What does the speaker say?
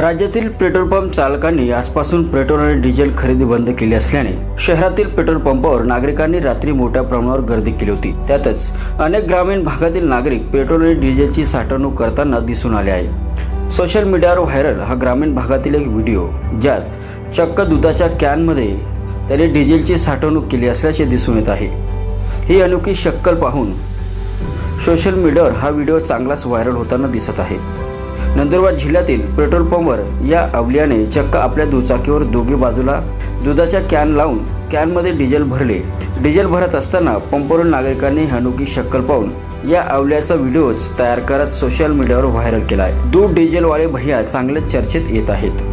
राज्यातील petrol pump चालकांनी आजपासून पेट्रोल आणि डिझेल खरेदी बंद केली असल्याने शहरातील पेट्रोल पंपावर नागरिकांनी रात्री मोठ्या प्रमाणावर गर्दी केली होती. त्यातच अनेक ग्रामीण भागातील नागरिक पेट्रोल आणि डिझेलची साठवणूक करताना दिसून आले आहे. सोशल मीडियावर व्हायरल हा ग्रामीण भागातील एक व्हिडिओ ज्यात चक्क दुधाच्या कॅनमध्ये त्याने डिझेलची साठवणूक केली असल्याचे दिसून येत आहे. ही अनोखी शक्कल पाहून सोशल मीडियावर हा व्हिडिओ चांगलाच व्हायरल होताना दिसत आहे. नंदुरबार जिल्ह्यातील पेट्रोल पंपवर या अवलियाने चक्क आपल्या दुचाकीवर दोघी बाजूला दुधाच्या कॅन लावून कॅनमध्ये डिझेल भरले. डिझेल भरत असताना पंपवरून नागरिकांनी हनुकी शक्कल पाहून या अवल्याचा व्हिडिओज तयार करत सोशल मीडियावर व्हायरल केला आहे दूध डिझेलवाले भैया चांगलेच चर्चेत येत आहेत.